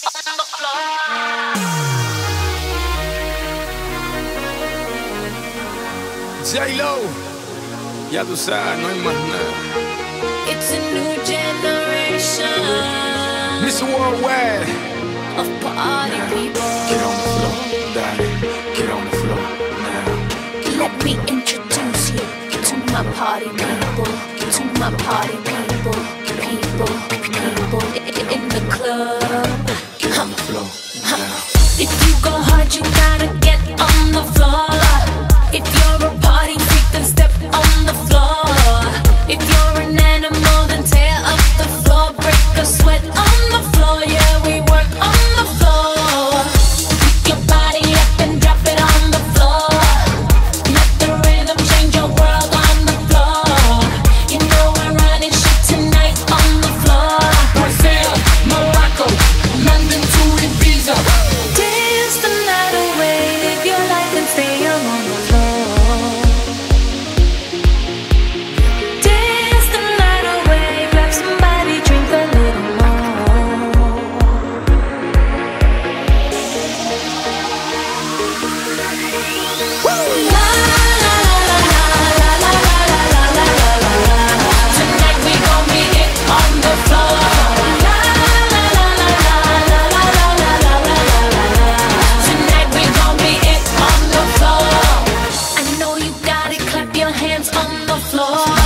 J Lo, no Mr. Worldwide. Party people. Get on the floor, darling. Get on the floor now. Let me introduce you to my party people. To my party people. hands on the floor.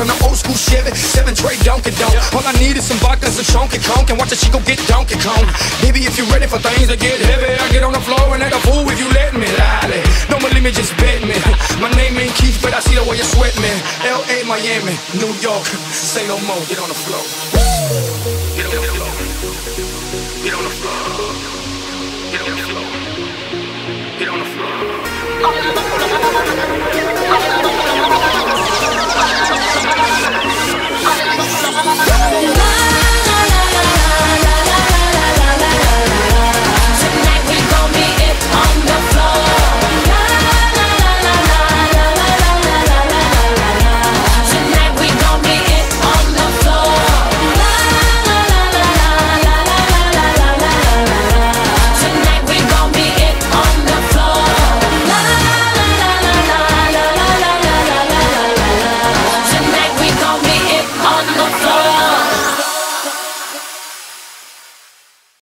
on the old school Chevy, seven tray Dunkin' Donk. All I need is some vodka, some chunky conk, and watch a go get Donkey Kong. Baby, if you're ready for things to get heavy, I get on the floor and act a fool if you let me. Lally, more limit, just bet me. My name ain't Keith, but I see the way you sweat me. L.A., Miami, New York, say no more, get on the floor. Get on the floor. Get on the floor. Get on the floor. Get on the floor. Oh,